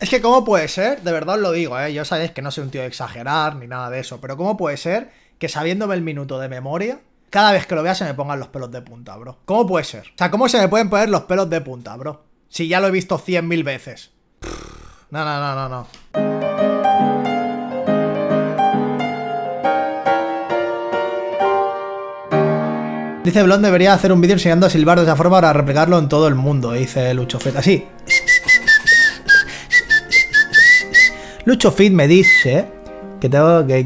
Es que cómo puede ser, de verdad os lo digo, ¿eh? yo sabéis que no soy un tío de exagerar ni nada de eso, pero cómo puede ser que sabiéndome el minuto de memoria, cada vez que lo vea se me pongan los pelos de punta, bro. ¿Cómo puede ser? O sea, ¿cómo se me pueden poner los pelos de punta, bro? Si ya lo he visto cien mil veces. No, no, no, no, no. Dice Blond debería hacer un vídeo enseñando a silbar de esa forma para replicarlo en todo el mundo, dice Lucho Fet. Así. Lucho Fit me dice que,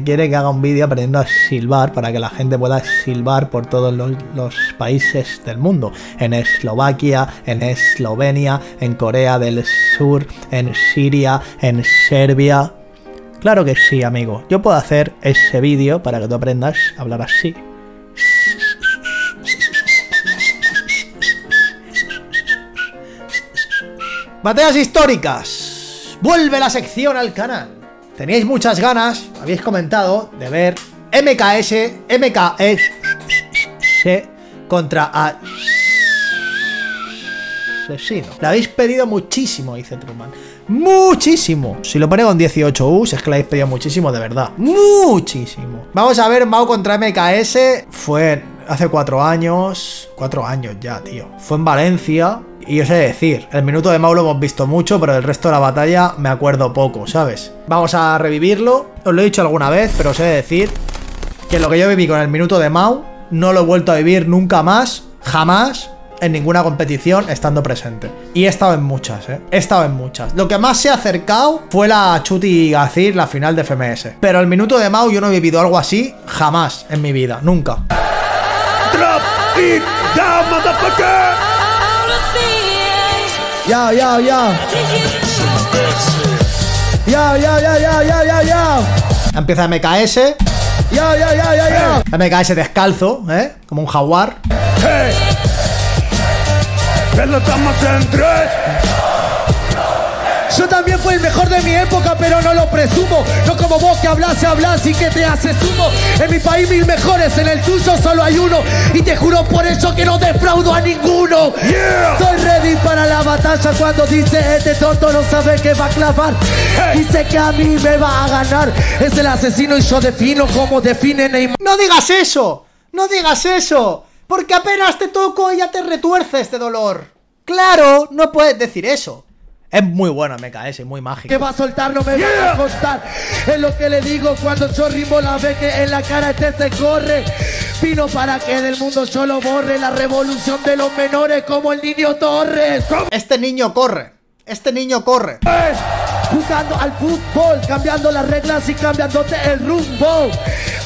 quiere que haga un vídeo aprendiendo a silbar para que la gente pueda silbar por todos los, los, países del mundo. En Eslovaquia, en Eslovenia, en Corea del Sur, en Siria, en Serbia. Claro que sí, amigo. Yo puedo hacer ese vídeo para que tú aprendas a hablar así. Batallas históricas. Vuelve la sección al canal. Teníais muchas ganas, habéis comentado, de ver MKS, MKS contra Asesino. La habéis pedido muchísimo, dice Truman. Muchísimo. Si lo pone con 18 U's, es que la habéis pedido muchísimo, de verdad. Muchísimo. Vamos a ver Mao contra MKS. Fue hace cuatro años. Cuatro años ya, tío. Fue en Valencia. Y os he de decir, el minuto de Mau lo hemos visto mucho, pero el resto de la batalla me acuerdo poco, ¿sabes? Vamos a revivirlo. Os lo he dicho alguna vez, pero os he de decir que lo que yo viví con el minuto de Mau no lo he vuelto a vivir nunca más, jamás, en ninguna competición estando presente. Y he estado en muchas, ¿eh? He estado en muchas. Lo que más se ha acercado fue la Chuti Gazir, la final de FMS. Pero el minuto de Mau yo no he vivido algo así jamás en mi vida, nunca. Drop motherfucker. Yo, yo, yo. Yo, yo, yo, yo, yo, yo, yo. Empieza MKS. Yo, yo, yo, yo, yo. MKS descalzo, ¿eh? Como un jaguar. Hey. Pelotamos en tres. Mejor de mi época, pero no lo presumo. No como vos que hablas hablas y que te haces humo. En mi país mil mejores, en el tuyo solo hay uno. Y te juro por eso que no defraudo a ninguno. Yeah. Estoy ready para la batalla cuando dice este tonto no sabe que va a clavar. Hey. Dice que a mí me va a ganar. Es el asesino y yo defino como define Neymar. ¡No digas eso! ¡No digas eso! Porque apenas te toco y ya te retuerce este dolor. Claro, no puedes decir eso. Es muy bueno MKS, muy mágico. Que va a soltar, no me Yeah. va a costar. Es lo que le digo cuando yo rimo la ve que en la cara este se corre. Vino para que del mundo yo lo borre. La revolución de los menores como el niño Torres. Este niño corre. Este niño corre. Jugando al fútbol, cambiando las reglas y cambiándote el rumbo.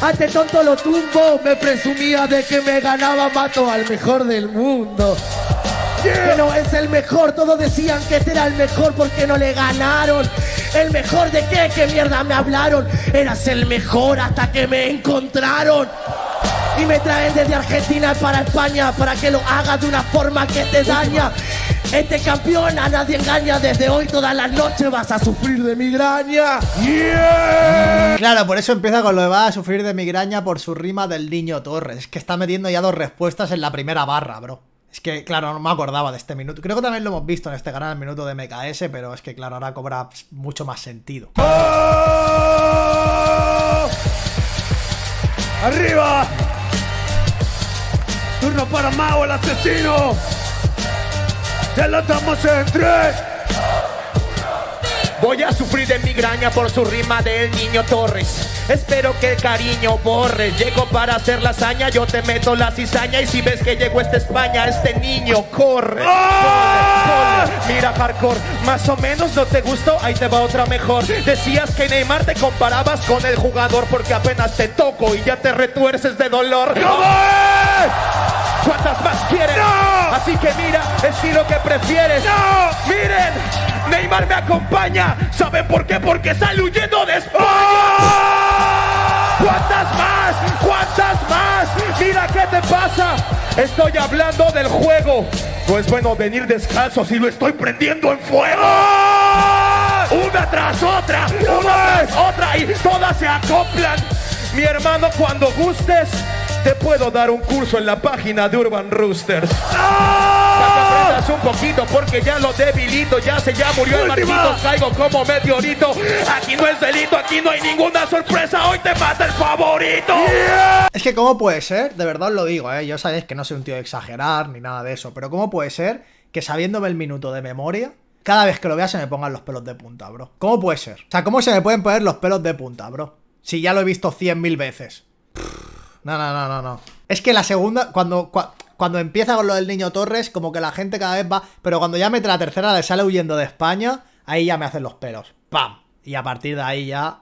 A este tonto lo tumbo. Me presumía de que me ganaba, mato al mejor del mundo. Que no es el mejor, todos decían que este era el mejor porque no le ganaron. ¿El mejor de qué? ¿Qué mierda me hablaron? Eras el mejor hasta que me encontraron. Y me traen desde Argentina para España para que lo haga de una forma que te daña. Este campeón a nadie engaña. Desde hoy todas las noches vas a sufrir de migraña. Yeah. Claro, por eso empieza con lo de va a sufrir de migraña por su rima del niño Torres. Es que está metiendo ya dos respuestas en la primera barra, bro. Es que, claro, no me acordaba de este minuto. Creo que también lo hemos visto en este canal, el minuto de MKS, pero es que, claro, ahora cobra mucho más sentido. Oh. Arriba. Turno para Mao, el asesino. Estamos en tres. Voy a sufrir de migraña por su rima del niño Torres. Espero que el cariño borre. Llego para hacer la hazaña, yo te meto la cizaña. Y si ves que llegó esta España, este niño corre. ¡Ah! Corre, corre. Mira, hardcore, más o menos no te gustó, ahí te va otra mejor. Decías que Neymar te comparabas con el jugador porque apenas te toco y ya te retuerces de dolor. ¿Cuántas más quieren? ¡No! Así que mira, estilo que prefieres. ¡No! Miren, Neymar me acompaña. ¿Saben por qué? Porque sale huyendo de España. ¿Cuántas más? ¿Cuántas más? Mira qué te pasa. Estoy hablando del juego. No es bueno venir descalzo si lo estoy prendiendo en fuego. Una tras otra, una tras otra y todas se acoplan. Mi hermano, cuando gustes, te puedo dar un curso en la página de Urban Roosters. Para que ¡Ah! un poquito porque ya lo debilito. Ya se ya murió el Última. marquito, caigo como meteorito. Aquí no es delito, aquí no hay ninguna sorpresa. Hoy te mata el favorito. Es que cómo puede ser, de verdad os lo digo, ¿eh? yo sabéis que no soy un tío de exagerar ni nada de eso, pero cómo puede ser que sabiéndome el minuto de memoria, cada vez que lo vea se me pongan los pelos de punta, bro. ¿Cómo puede ser? O sea, ¿cómo se me pueden poner los pelos de punta, bro? Si ya lo he visto cien mil veces. No, no, no, no, no. Es que la segunda, cuando, cua- cuando empieza con lo del niño Torres, como que la gente cada vez va. Pero cuando ya mete la tercera, le sale huyendo de España, ahí ya me hacen los pelos. ¡Pam! Y a partir de ahí ya.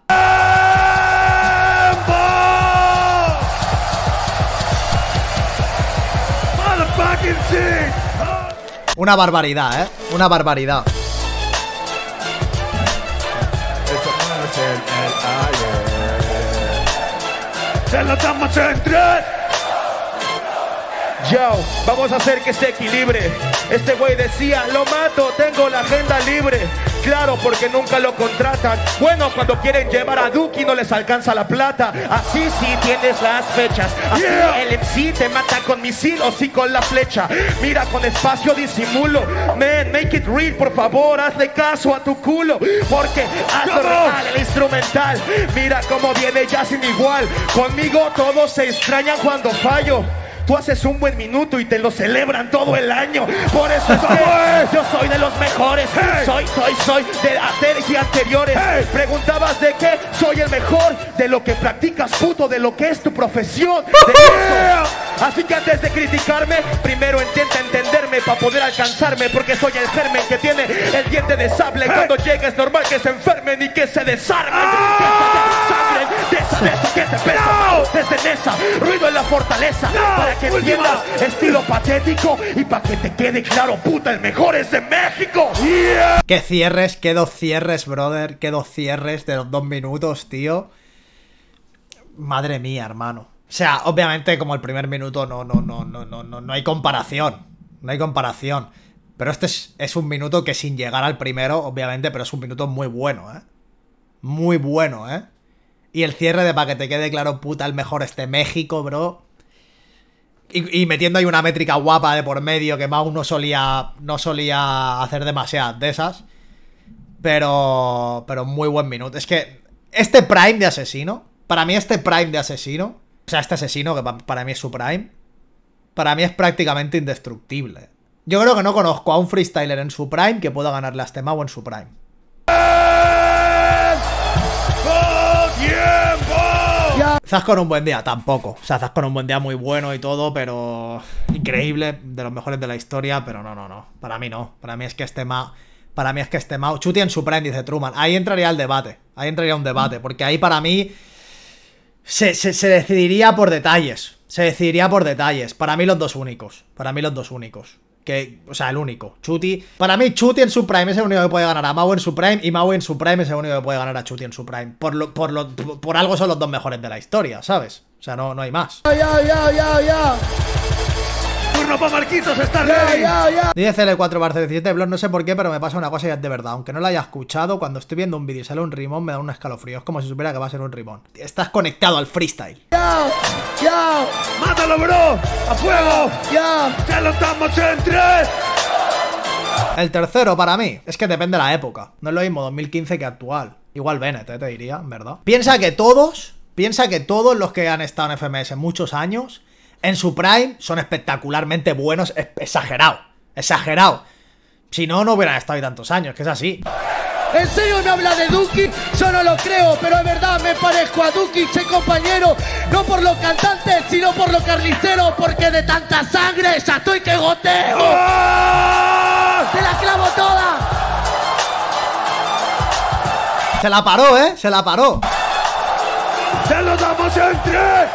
Una barbaridad, ¿eh? Una barbaridad. Se lo damos en tres. Yo, vamos a hacer que se equilibre. Este güey decía, lo mato, tengo la agenda libre. Claro, porque nunca lo contratan. Bueno, cuando quieren llevar a Duki no les alcanza la plata. Así sí tienes las fechas. Así Yeah. el MC te mata con misil o sí con la flecha. Mira, con espacio disimulo. Man, make it real, por favor, hazle caso a tu culo. Porque hazlo real, el instrumental. Mira cómo viene ya sin igual. Conmigo todos se extrañan cuando fallo. Tú haces un buen minuto y te lo celebran todo el año. Por eso es que yo soy de los mejores. Hey. Soy, soy, soy de anteriores y anteriores. Hey. Preguntabas de qué soy el mejor, de lo que practicas, puto, de lo que es tu profesión. De eso. Así que antes de criticarme, primero intenta entenderme para poder alcanzarme, porque soy el germen que tiene el diente de sable. Cuando llega es normal que se enfermen y que se desarmen. Que se desangren de esa, de esa que te pesa. Fortaleza. No. Para que Última. entiendas estilo patético y para que te quede claro, puta, el mejor es de México. Qué cierres, qué dos cierres, brother. Qué dos cierres de los dos minutos, tío. Madre mía, hermano. O sea, obviamente, como el primer minuto, no, no, no, no, no, no, no hay comparación. No hay comparación. Pero este es, es un minuto que sin llegar al primero, obviamente, pero es un minuto muy bueno, ¿eh? Muy bueno, ¿eh? Y el cierre de para que te quede claro, puta, el mejor es de México, bro. Y, metiendo ahí una métrica guapa de por medio que Mau no solía, no solía hacer demasiadas de esas. Pero, pero muy buen minuto. Es que este Prime de asesino, para mí este Prime de asesino, o sea, este asesino que pa- para mí es su Prime, para mí es prácticamente indestructible. Yo creo que no conozco a un freestyler en su Prime que pueda ganarle a este Mau en su Prime. Tiempo! Quizás con un buen día, tampoco. O sea, quizás con un buen día muy bueno y todo, pero increíble, de los mejores de la historia, pero no, no, no. Para mí no. Para mí es que este Mao. Para mí es que este Mao. Chuti en su prime, dice Truman. Ahí entraría el debate. Ahí entraría un debate. Porque ahí para mí. Se- se decidiría por detalles. Se decidiría por detalles. Para mí los dos únicos. Para mí los dos únicos. Que, o sea, el único. Chuti. Para mí, Chuti en su prime es el único que puede ganar a Mau en su. Y Mau en su es el único que puede ganar a Chuti en su prime. Por, lo, por, lo, por algo son los dos mejores de la historia, ¿sabes? O sea, no, no hay más. Turno para Marquitos, está Ya, ready. ya, ya. Dice CL4 Barce 17 Blog, no sé por qué, pero me pasa una cosa y es de verdad. Aunque no la haya escuchado, cuando estoy viendo un vídeo y sale un rimón, me da un escalofrío. Es como si supiera que va a ser un rimón. Estás conectado al freestyle. Ya, ya, ¡Mátalo, bro! ¡A fuego! ya. ¡Se lo damos en tres! El tercero, para mí, es que depende de la época. No es lo mismo 2015 que actual. Igual Bennett, eh, te diría, en verdad. Piensa que todos, piensa que todos los que han estado en FMS muchos años, en su prime, son espectacularmente buenos, es- exagerado. Exagerado. Si no, no hubieran estado ahí tantos años, que es así. ¿En serio me habla de Duki? Yo no lo creo, pero es verdad, me parezco a Duki, che compañero. No por los cantantes, sino por los carniceros, porque de tanta sangre ya estoy que goteo. ¡Ah! ¡Te la clavo toda! Se la paró, ¿eh? Se la paró. ¡Se lo damos en tres!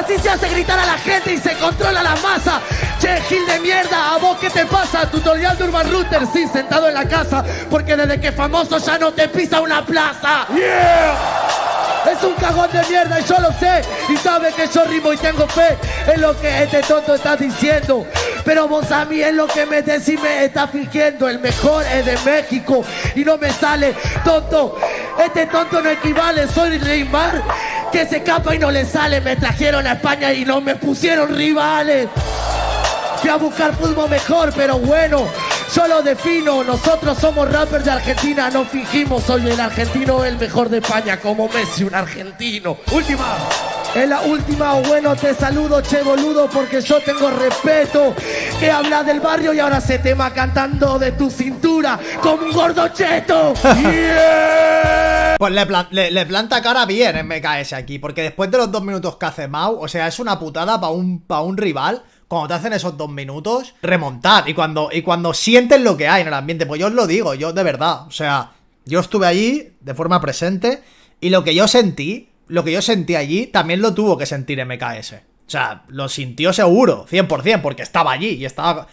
Así se hace gritar a la gente y se controla la masa. Che, Gil de mierda, ¿a vos qué te pasa? Tutorial de Urban Router, sí, sentado en la casa. Porque desde que famoso ya no te pisa una plaza. ¡Yeah! Es un cagón de mierda y yo lo sé. Y sabe que yo rimo y tengo fe en lo que este tonto está diciendo. Pero vos a mí es lo que me decís me está fingiendo. El mejor es de México y no me sale tonto. Este tonto no equivale, soy Neymar. Que se escapa y no le sale. Me trajeron a España y no me pusieron rivales. Fui a buscar fútbol mejor, pero bueno. Yo lo defino, nosotros somos rappers de Argentina, no fingimos, soy el argentino, el mejor de España, como Messi, un argentino. Última. Es la última, bueno, te saludo, che boludo, porque yo tengo respeto. Que habla del barrio y ahora se tema cantando de tu cintura, como un gordo cheto. Pues le, le planta cara bien en MKS aquí, porque después de los dos minutos que hace Mau, o sea, es una putada para un, pa' un rival. Cuando te hacen esos dos minutos, remontar. Y cuando, y cuando sientes lo que hay en el ambiente, pues yo os lo digo, yo de verdad. O sea, yo estuve allí de forma presente y lo que yo sentí, lo que yo sentí allí, también lo tuvo que sentir MKS. O sea, lo sintió seguro, 100%, porque estaba allí y estaba...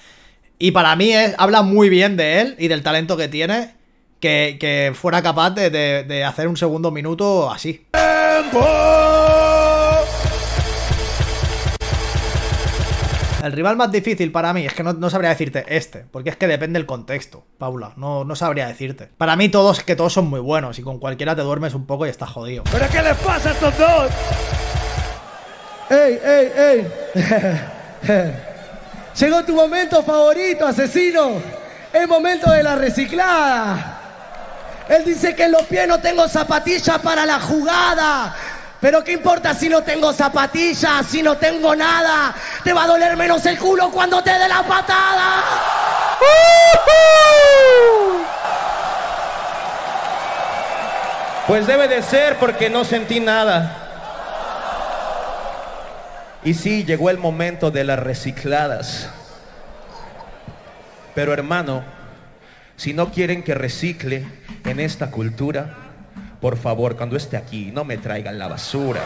Y para mí es, habla muy bien de él y del talento que tiene que, que fuera capaz de, de- de hacer un segundo minuto así. El rival más difícil para mí es que no, no sabría decirte este, porque es que depende del contexto, Paula. No, no sabría decirte. Para mí todos, que todos son muy buenos y con cualquiera te duermes un poco y estás jodido. ¿Pero qué les pasa a estos dos? ¡Ey, ey, ey! Llegó tu momento favorito, asesino. El momento de la reciclada. Él dice que en los pies no tengo zapatillas para la jugada. Pero qué importa si no tengo zapatillas, si no tengo nada. Te va a doler menos el culo cuando te dé la patada. Pues debe de ser porque no sentí nada. Y sí, llegó el momento de las recicladas. Pero hermano, si no quieren que recicle en esta cultura, por favor, cuando esté aquí, no me traigan la basura.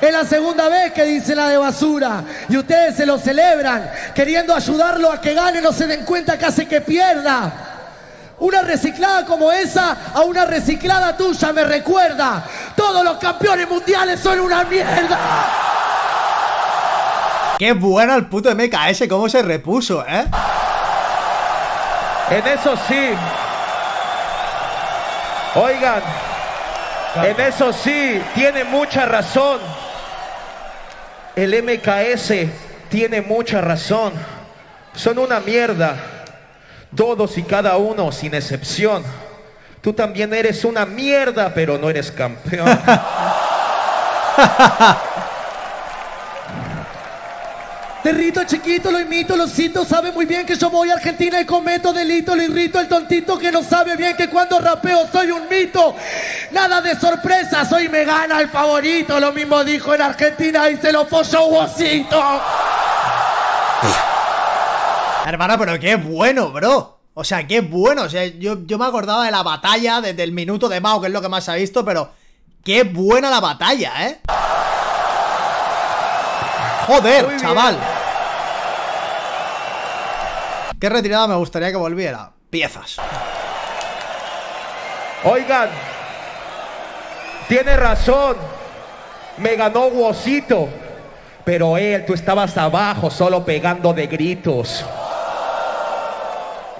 Es la segunda vez que dice la de basura. Y ustedes se lo celebran, queriendo ayudarlo a que gane, no se den cuenta que hace que pierda. Una reciclada como esa a una reciclada tuya me recuerda. Todos los campeones mundiales son una mierda. Qué bueno el puto MKS, cómo se repuso, ¿eh? En eso sí. Oigan, en eso sí, tiene mucha razón. El MKS tiene mucha razón. Son una mierda. Todos y cada uno, sin excepción. Tú también eres una mierda, pero no eres campeón. De rito chiquito lo imito, lo cito, sabe muy bien que yo voy a Argentina y cometo delito, lo irrito el tontito que no sabe bien que cuando rapeo soy un mito. Nada de sorpresa, soy me gana el favorito, lo mismo dijo en Argentina y se lo folló Wosito. Hermano, pero qué bueno, bro. O sea, qué bueno. O sea, yo, yo me acordaba de la batalla, desde el minuto de Mao, que es lo que más se ha visto, pero qué buena la batalla, ¿eh? Joder, chaval. ¿Qué retirada me gustaría que volviera? Piezas. Oigan, tiene razón. Me ganó Wosito. Pero él, tú estabas abajo solo pegando de gritos.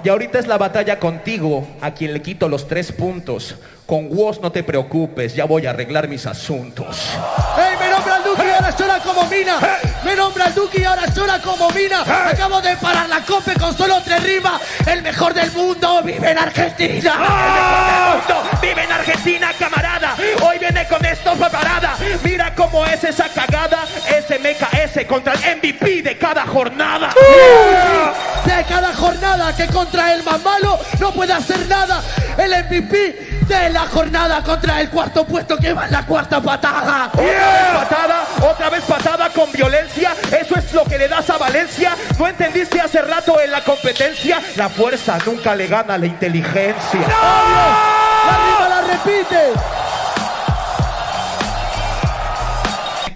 Y ahorita es la batalla contigo, a quien le quito los tres puntos. Con Woz no te preocupes, ya voy a arreglar mis asuntos. Duque y ahora llora como mina! ¡Me nombra el Duque y ahora llora como mina! Acabo de parar la cope con solo tres rimas. El mejor del mundo vive en Argentina. mundo vive en Argentina, camarada. Hoy viene con esto preparada. Mira cómo es esa cagada. SMKS contra el MVP de cada jornada. De cada jornada que contra el más malo no puede hacer nada. El MVP de la jornada contra el cuarto puesto que va en la cuarta patada. Otra vez patada, otra vez patada con violencia. Eso es lo que le das a Valencia. ¿No entendiste hace rato en la competencia? La fuerza nunca le gana a la inteligencia. La rima la repite.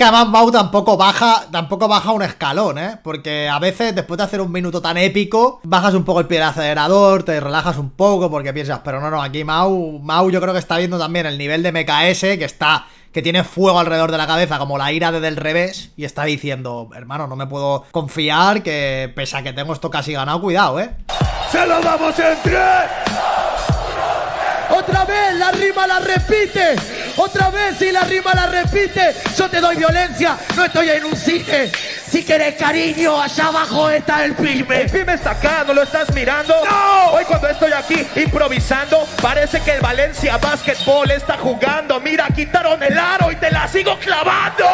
Que además Mau tampoco baja, tampoco baja un escalón, ¿eh? Porque a veces después de hacer un minuto tan épico, bajas un poco el pie del acelerador, te relajas un poco porque piensas, pero no, no, aquí Mau, Mau yo creo que está viendo también el nivel de MKS que está, que tiene fuego alrededor de la cabeza como la ira de del revés y está diciendo, hermano, no me puedo confiar que pese a que tengo esto casi ganado, cuidado, ¿eh? ¡Se lo damos en tres! Otra vez la rima la repite. Otra vez si la rima la repite, yo te doy violencia, no estoy en un cine. Si querés cariño, allá abajo está el El pyme. pyme está acá, ¿no lo estás mirando? Hoy cuando estoy aquí improvisando, parece que el Valencia Basketball está jugando. Mira, quitaron el aro y te la sigo clavando.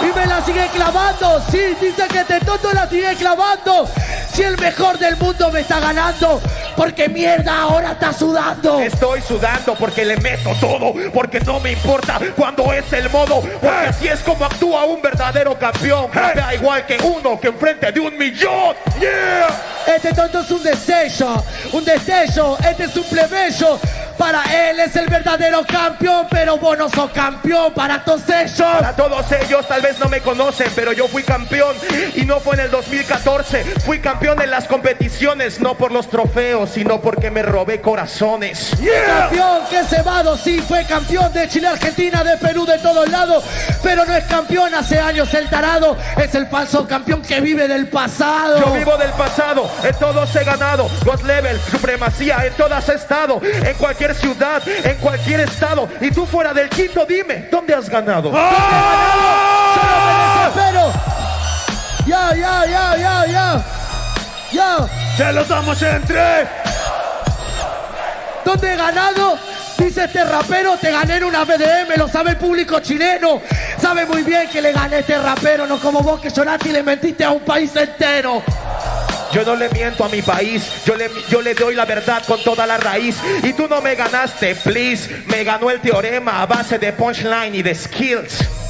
Y me la sigue clavando, sí, dice que te tonto la sigue clavando. Si el mejor del mundo me está ganando, porque mierda ahora está sudando. Estoy sudando porque le meto todo, porque no me importa cuando es el modo, porque así es como actúa un verdadero campeón. Da igual que uno que enfrente de un millón. Yeah. Este tonto es un destello, un destello, este es un plebeyo. Para él es el verdadero campeón, pero vos no sos campeón para todos ellos. Para todos ellos tal vez no me conocen, pero yo fui campeón y no fue en el 2014. Fui campeón en las competiciones, no por los trofeos, sino porque me robé corazones. Campeón que cebado, sí, fue campeón de Chile, Argentina, de Perú, de todos lados. Pero no es campeón hace años el tarado, es el falso campeón que vive del pasado. Yo vivo del pasado, en todos he ganado. God level, supremacía, en todas he estado. En cualquier ciudad, en cualquier estado. Y tú fuera del quinto, dime, ¿dónde has ganado? Solo me. Ya, ya, ya, ya, ya. Ya. Se lo damos en tres. ¿Dónde he ganado? Dice este rapero, te gané en una BDM, lo sabe el público chileno. Sabe muy bien que le gané a este rapero, no como vos que lloraste y le mentiste a un país entero. Yo no le miento a mi país, yo le, yo le doy la verdad con toda la raíz. Y tú no me ganaste, please. Me ganó el teorema a base de punchline y de skills.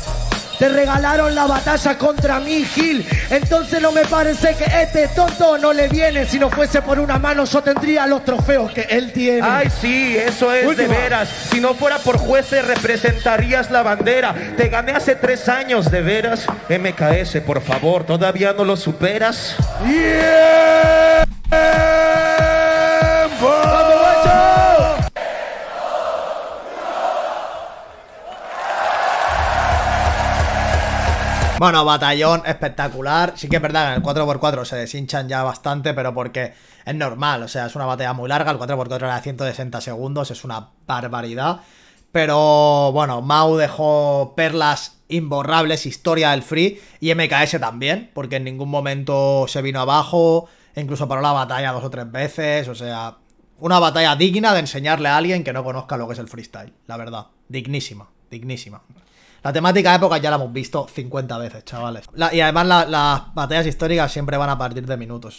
Te regalaron la batalla contra mí, Gil. Entonces no me parece que este tonto no le viene. Si no fuese por una mano, yo tendría los trofeos que él tiene. Ay, sí, eso es Última. de veras. Si no fuera por jueces, representarías la bandera. Te gané hace tres años, de veras. MKS, por favor, ¿todavía no lo superas? Bueno, batallón espectacular. Sí que es verdad en el 4x4 se deshinchan ya bastante, pero porque es normal. O sea, es una batalla muy larga. El 4x4 era de 160 segundos, es una barbaridad. Pero bueno, Mau dejó perlas imborrables, historia del free y MKS también, porque en ningún momento se vino abajo, incluso paró la batalla dos o tres veces. O sea, una batalla digna de enseñarle a alguien que no conozca lo que es el freestyle, la verdad. Dignísima, dignísima. La temática época ya la hemos visto 50 veces, chavales. La- y además la- las batallas históricas siempre van a partir de minutos.